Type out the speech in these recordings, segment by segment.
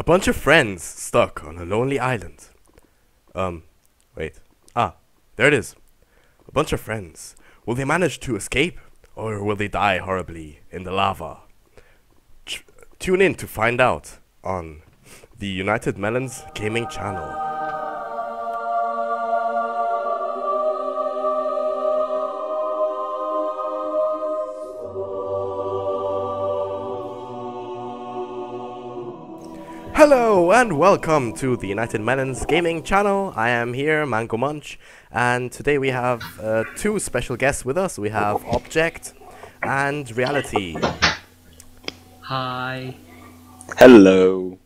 A bunch of friends stuck on a lonely island. Um, wait. Ah, there it is. A bunch of friends. Will they manage to escape? Or will they die horribly in the lava? Tune in to find out on the United Melons Gaming channel. Hello and welcome to the United Melons Gaming channel. I am here, Mango Munch, and today we have uh, two special guests with us. We have Object and Reality. Hi. Hello.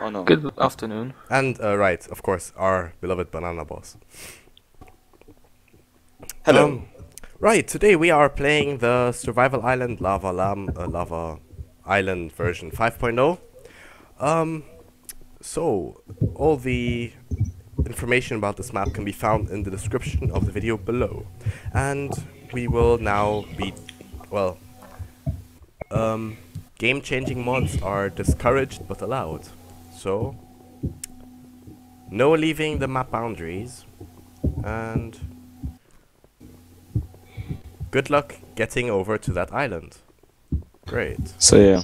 Oh no. Good afternoon. And, uh, right, of course, our beloved Banana Boss. Hello. Um, right, today we are playing the Survival Island Lava Lam uh, Lava Island version 5.0. Um, so all the information about this map can be found in the description of the video below, and we will now be, well, um, game-changing mods are discouraged but allowed. So no leaving the map boundaries, and good luck getting over to that island. Great. So yeah,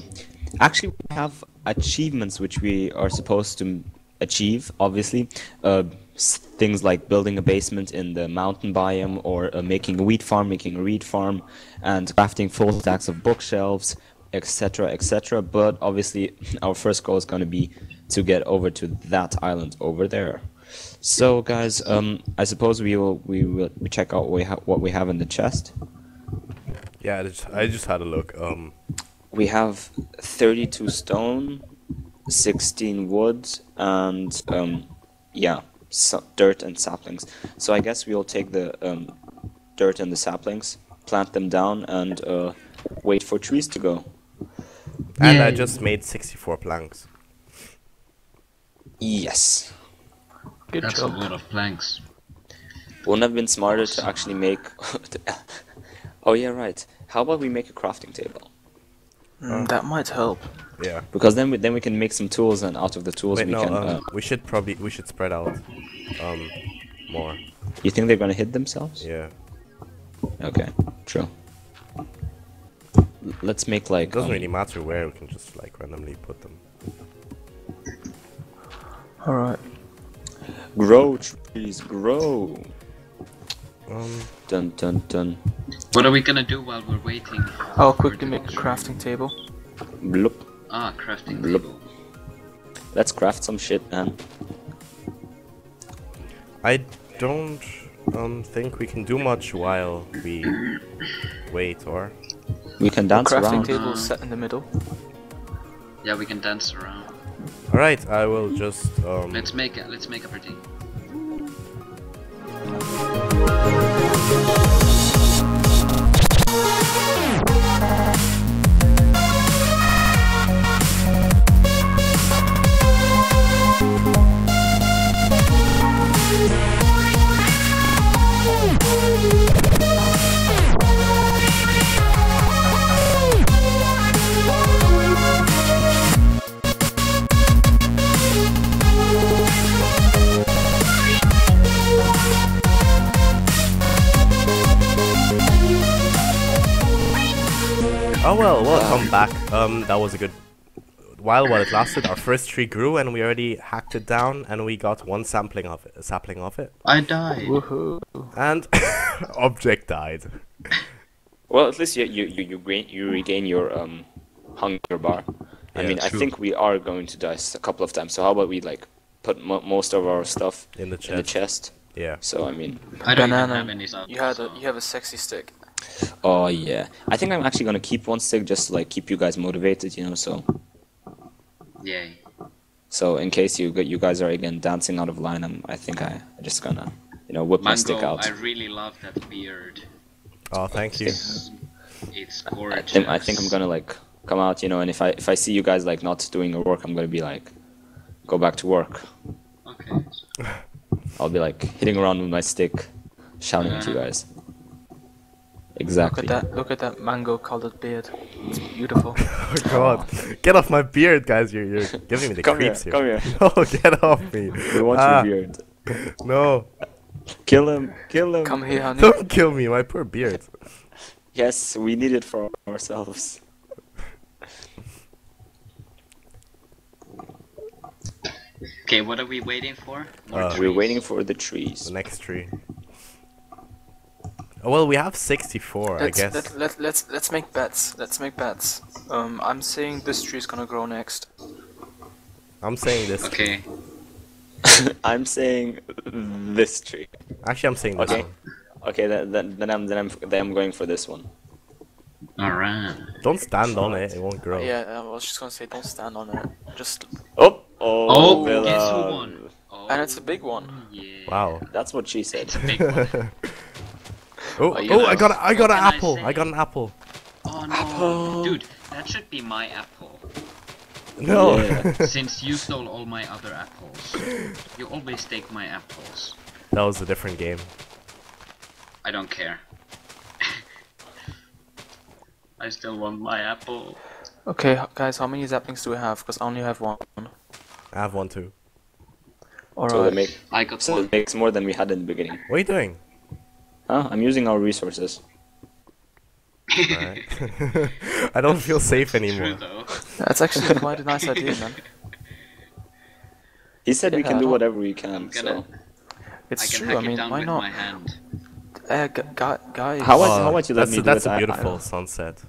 actually we have achievements which we are supposed to achieve. Obviously, uh, things like building a basement in the mountain biome, or uh, making a wheat farm, making a reed farm, and crafting full stacks of bookshelves, etc., etc. But obviously, our first goal is going to be to get over to that island over there. So, guys, um, I suppose we will we will we check out what we, ha- what we have in the chest. Yeah, I just, I just had a look. Um, We have 32 stone, 16 wood, and um, yeah, so dirt and saplings. So I guess we'll take the um, dirt and the saplings, plant them down, and uh, wait for trees to go. and I just made 64 planks. Yes. Good That's a lot of planks. Wouldn't have been smarter to actually make. oh yeah, right. How about we make a crafting table? Mm, that might help. Yeah. Because then we then we can make some tools, and out of the tools Wait, we no. can. Um, uh, we should probably we should spread out. Um, more. you think they're gonna hit themselves? Yeah. Okay, true. Let's make like. It doesn't um, really matter where. We can just like randomly put them. Alright. Grow trees, grow. Um. Dun dun dun. What are we gonna do while we're waiting? I'll for quickly make a crafting table. Bloop. Ah, crafting Blup. table. Let's craft some shit, man. I don't um think we can do much while we wait, or We can dance crafting around. table Uh, set in the middle. Yeah, we can dance around. all right. I will just um. Let's make it. Let's make a party. Oh well, welcome back. Um, that was a good while while it lasted. Our first tree grew, and we already hacked it down, and we got one sampling of it, a sapling of it, I died. Woohoo. and object died. Well, at least you you you you, gain, you regain your um hunger bar. I Yeah, mean, I think we are going to die a couple of times. So how about we like put mo- most of our stuff In the in the chest. chest? Yeah. So I mean, I don't know even have. You had a you have a sexy stick. Oh yeah. I think I'm actually gonna keep one stick just to like keep you guys motivated, you know. So yeah. so in case you you guys are again dancing out of line, I'm I think I I'm just gonna you know whip my stick Mango, out. I really love that beard. Oh, thank you. It's, it's I gorgeous. think, I think I'm gonna like come out, you know, and if I if I see you guys like not doing your work, I'm gonna be like, go back to work. Okay. I'll be like hitting around with my stick, shouting at you Uh-huh. Guys. Look at that! Look at that mango-colored beard. It's beautiful. Oh god. Get off my beard, guys. You're, you're giving me the Come creeps here. come here. No, get off me. We want Ah, your beard. No. Kill him, kill him. Come here, honey. Don't kill me, my poor beard. Yes, we need it for ourselves. Okay, what are we waiting for? Uh, We're waiting for the trees. The next tree. Oh, well, we have 64, I Let's, guess. let, let, let's let's make bets. Let's make bets. Um, I'm saying this tree's gonna grow next. I'm saying this. Okay. I'm saying this tree. Actually, I'm saying this Okay. one. Okay, then, then, then I'm then I'm then I'm going for this one. Alright. Don't stand on it, it won't grow. Yeah, I was just gonna say don't stand on it. Just Oh, oh, Oh, Villa. guess who won? Oh, and it's a big one. yeah. Wow. That's what she said. It's a big one. Oh, Oh, oh. I got, a, I got an What can I apple. I, got an apple. Oh no. Apple. Dude, that should be my apple. No. Yeah. Since you stole all my other apples. You always take my apples. that was a different game. I don't care. I still want my apple. Okay, guys, how many zappings do we have? Because I only have one. I have one too. So that Alright. make I got so one. it makes more than we had in the beginning. What are you doing? Huh? I'm using our resources. Alright. I don't feel safe True anymore. though. That's actually quite a nice idea, man. He said we can do Yeah. whatever we can. Gonna. So It's I true. I mean, why not? my hand. Uh, gu- gu- guys. How about- Oh, how about you let that's me a, do That's it? a I- beautiful I- sunset.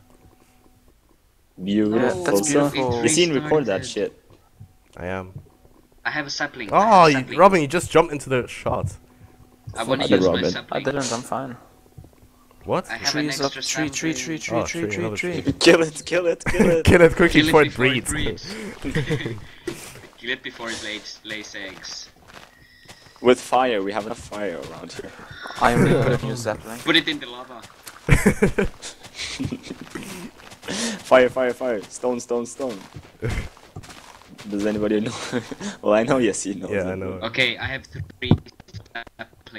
beautiful. Yeah, that's beautiful. You seen Trees record that shit. I am. I have a sapling. Oh, have a you. Robin, you just jumped into the shot. I want to Fuck use my Robin. I didn't. I'm fine. What? I have an Trees up. extra Tree, tree, tree, tree, Oh, tree, tree, tree, tree. tree. Kill it, kill it, kill it. Kill it quickly Kill before it it before it breeds. breeds. Kill it before it lays, lays eggs. With fire, we have enough fire around here. I really put a new zapling. Put it in the lava. Fire, fire, fire. Stone, stone, stone. Does anybody know? well, I know yes, he knows. Yeah, I know. Okay, I have three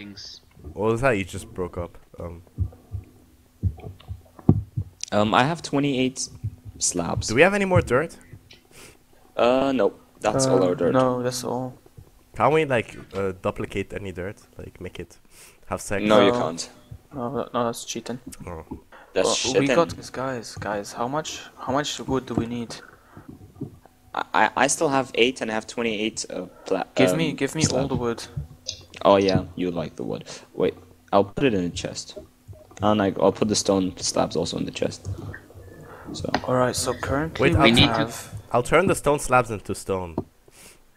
saplings. what was that? You just broke up. Um, Um, I have 28 slabs. do we have any more dirt? Uh, no. That's all Uh, our dirt. No, that's all. Can we like uh, duplicate any dirt? Like make it have sex? No, you can't. No, no, that's cheating. Oh. That's Well, shit. we got this, guys. Guys, how much? How much wood do we need? I, I- I still have 8 and I have 28 uh, pla- Give um, me, give me all the wood. Oh yeah, you like the wood. Wait, I'll put it in a chest. And I, I'll put the stone slabs also in the chest. So, All right. So currently Wait, we We need to- I'll turn the stone slabs into stone.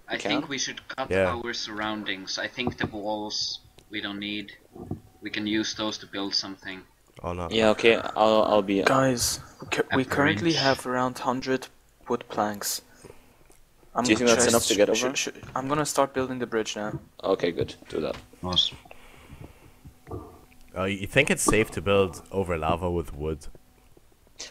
I Okay. think we should cut Yeah. our surroundings. I think the walls we don't need. We can use those to build something. Oh no. yeah, okay, I'll, I'll be. Uh, Guys, we cu- we currently have around 100 wood planks. I'm Do you think gonna that's enough to get over? sh- I'm gonna start building the bridge now. Okay, good. Do that. Awesome. Uh, you think it's safe to build over lava with wood?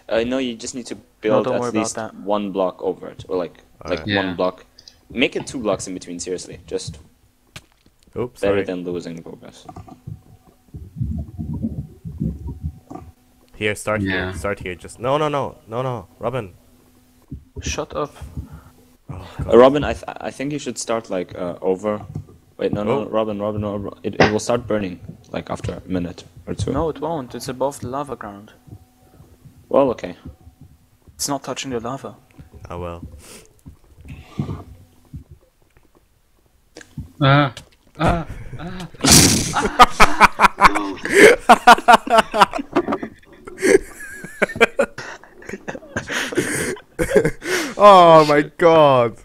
Uh, no, you just need to build don't at least one block over it, or like like Alright. Yeah. one block. Make it two blocks in between. Seriously, just Oops, better sorry. than losing progress. Here, start Yeah. here. Start here. Just no, no, no, no, no. Robin. Shut up. Oh, Uh, Robin, I th- I think you should start like uh, over. Wait, no, no, Oh. Robin, Robin, no, Ro- it, it will start burning like after a minute or two. No, it won't. It's above the lava ground. Well, okay. It's not touching the lava. Oh well. Ah. Ah. Ah. Oh, oh my god.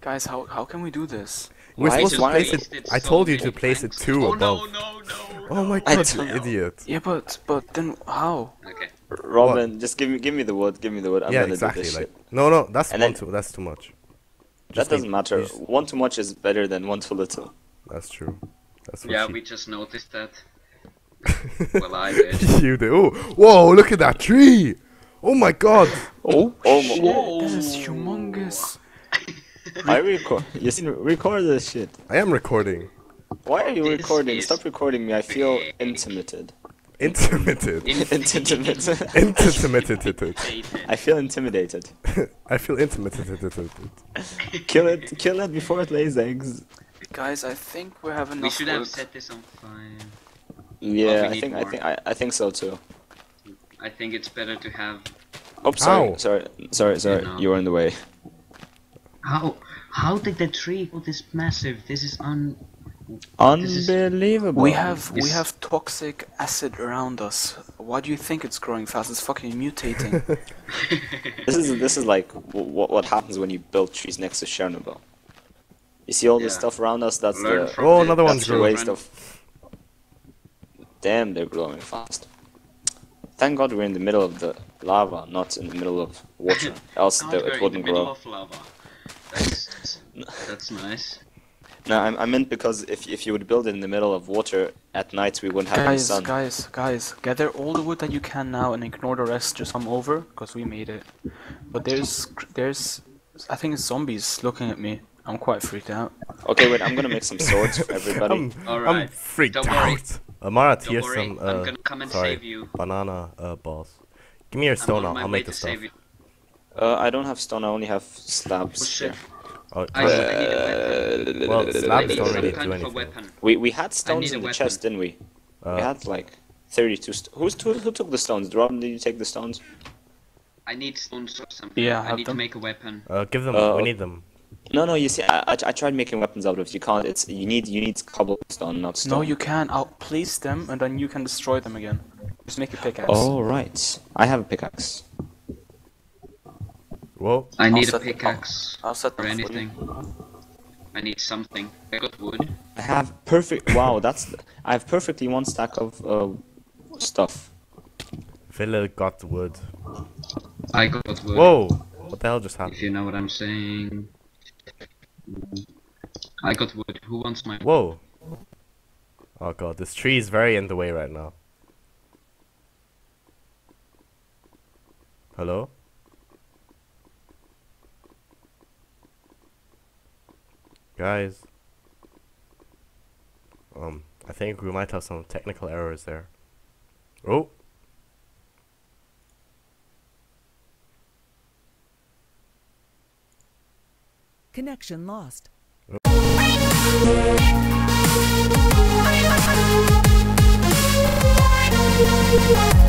Guys, how how can we do this? We're Why supposed is- to why place is it. it I so told you to place it planks? two oh, above. No, no, oh no. Oh my god, you don't idiot. Yeah, but but then how? Okay. Robin, just give me give me the wood. Give me the wood. I'm yeah, gonna exactly. do this Like shit. no, no, that's And one then- too. That's too much. That doesn't need- matter. just- One too much is better than one too little. That's true. That's what Yeah, she- we just noticed that. well, I did. you do. Oh, whoa! Look at that tree. Oh my god. Oh, oh, my- Whoa. This is humongous. I record. You see, record this shit. I am recording. Why are you This recording? Stop recording me. I feel big. intimidated. Intimidated. Intimidated. I feel intimidated. I feel intimidated. Kill it, kill it before it lays eggs. Guys, I think we have enough We should work. have set this on fire. Yeah, oh, I need think I think I, I think so too. I think it's better to have. Oh, sorry, Ow. sorry, sorry, sorry. know. You were in the way. How? How did the tree go this massive? This is un. This is- Unbelievable. We have we have toxic acid around us. Why do you think it's growing fast? It's fucking mutating. This is this is like what what happens when you build trees next to Chernobyl. You see all this stuff around us. That's Learn the Oh, another one's that's the growing. waste of. Damn, they're growing fast. Thank God we're in the middle of the lava, not in the middle of water. Else God, the, we're it in the wouldn't middle grow. of lava. That's that's nice. No, I, I meant because if if you would build it in the middle of water at night, we wouldn't have any guys, sun. guys, guys, gather all the wood that you can now and ignore the rest. Just come over, cause we made it. But there's there's I think it's zombies looking at me. I'm quite freaked out. Okay, wait. I'm gonna make some swords for everybody. I'm, I'm freaked don't worry. Out. Amara, Don't here's worry, some. I'm Uh, gonna come and sorry, save you. banana uh, balls. Give me your stone. I'll, I'll make to the stuff. Uh, I don't have stone. I only have Oh slabs shit! here. Oh, I, I need a weapon. well, slabs don't really do anything. We we had stones in the weapon. chest, didn't we? we Uh, had like 32. St- Who's who, who took the stones? Robin, did you take the stones? I need stones or something. Yeah, I I need them. to make a weapon. uh, give them. Uh, we need them. No, no. You see, I, I, I tried making weapons out of it. You can't. It's you need you need cobblestone, not stone. No, you can. I'll place them and then you can destroy them again. Just make a pickaxe. Oh right. I have a pickaxe. Whoa. I need a set them up. pickaxe I'll set or for anything. I need something. I got wood. I have perfect. Wow, that's. I have perfectly one stack of uh, stuff. Villa got wood. I got wood. Whoa! What the hell just happened? If happened? you know what I'm saying. I got wood. Who wants my? Whoa! Oh god, this tree is very in the way right now. Hello? Guys. Um, I think we might have some technical errors there. Oh! Connection lost.